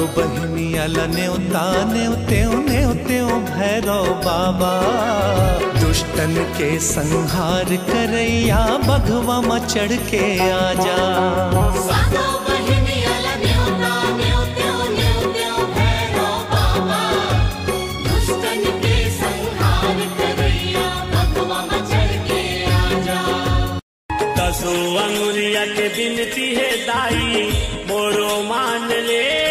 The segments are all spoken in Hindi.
सातो बहिनिया न्योता न्योत्यो न्योत्यो भैरव बाबा। दुष्टन के संहार करैया बघवा में चढ़ के आजा। सातो बहिनी अल न्योता न्योत्यो न्योत्यो भैरव बाबा। दुष्टन के संहार करैया भगवा मचल के आजा। दसो अंगुरिया के बिनती है दाई मोरो मान ले।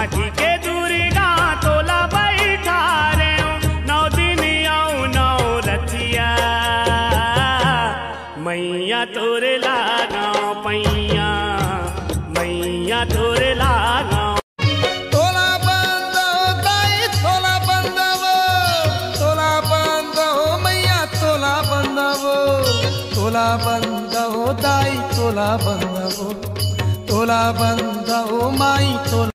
माटी के दुर्गा तोला बैठा रे। नौ दिन आऊ, नौ रथिया मैया तोर लागा पैया। मैया तोर लागा। तोला बंद दाई तोला बंद तोला बंद मैया तोला बंद हो तोला बंद हो दाई तोला बंद हो तोला बंद हो माई, तोला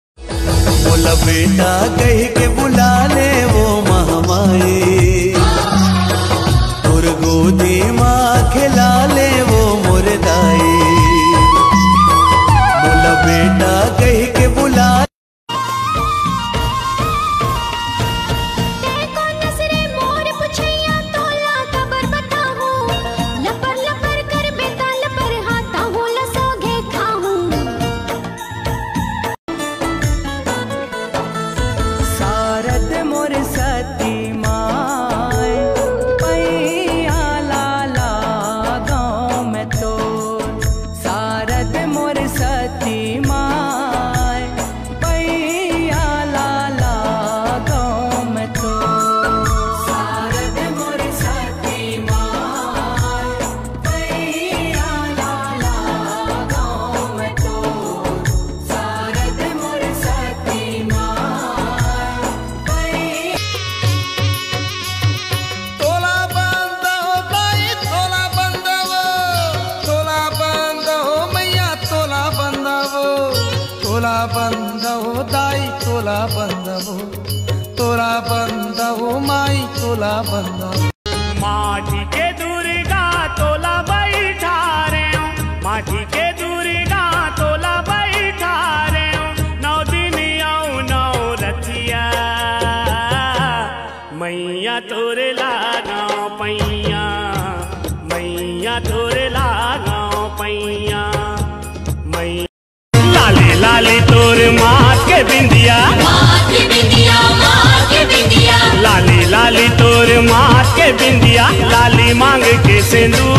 बोला बेटा कह के बुला ले वो महामाई। और गोदी तोला बंद हो दाई तोला बंद हो. तोला बंद हो माई तोला बंद हो. माटी के के बिंदिया। माँ के बिंदिया माँ के बिंदिया। लाली लाली तोर माँ के बिंदिया। लाली मांग के सिंदूर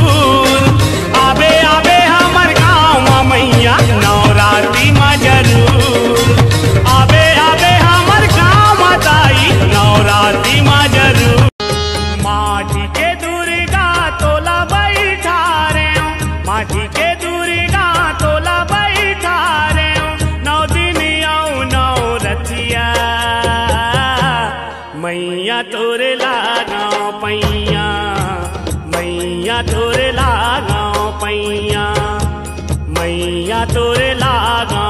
मैया तोरे लागा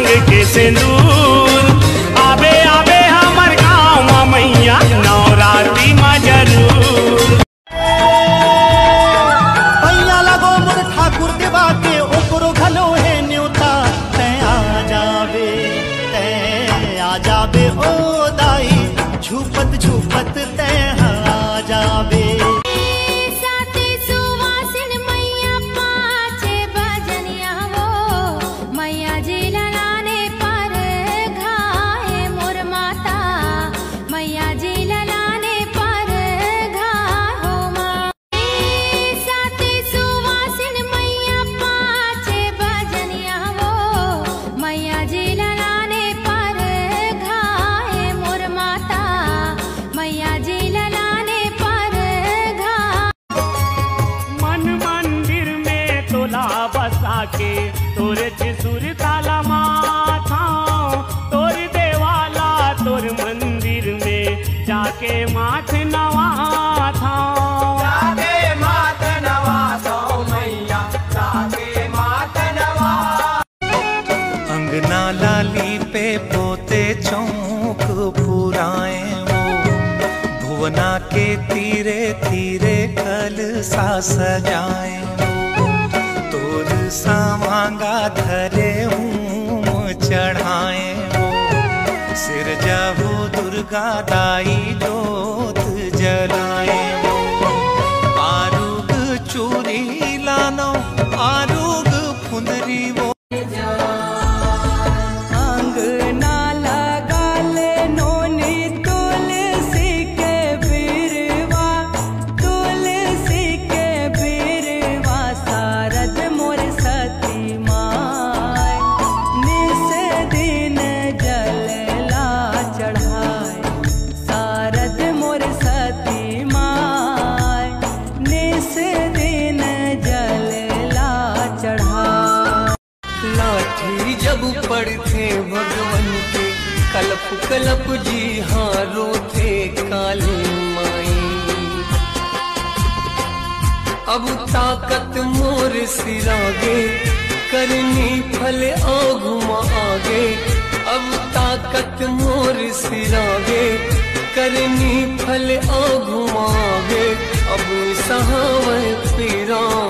मांग के सिंदूर। आबे आबे हमर गाँव मैया नवरात्रि में ज़रूर। भैया लगो मोर ठाकुर के के ओकरो घलो है न्योता। ते आ जाबे ते आ जाबे ओ दाई। झूपत झूपत चौक पुराए वो। भुवना के तीरे तीरे कल सा सजाए तोर सा मांगा धरे हूँ चढ़ाए वो। सिर जाहो दुर्गा दाई जोत जलाए आरुग चूरी लानो, आरुग फुंदरी पड़ते भगवन के। कलप कलप जी हाँ रोते काली माई। अब ताकत मोर सिरागे, करनी फल आगुमा आगे। अब ताकत मोर सिरागे, करनी फल आगुमा आगे। अब सहावे पीरामा मैं तुर राजा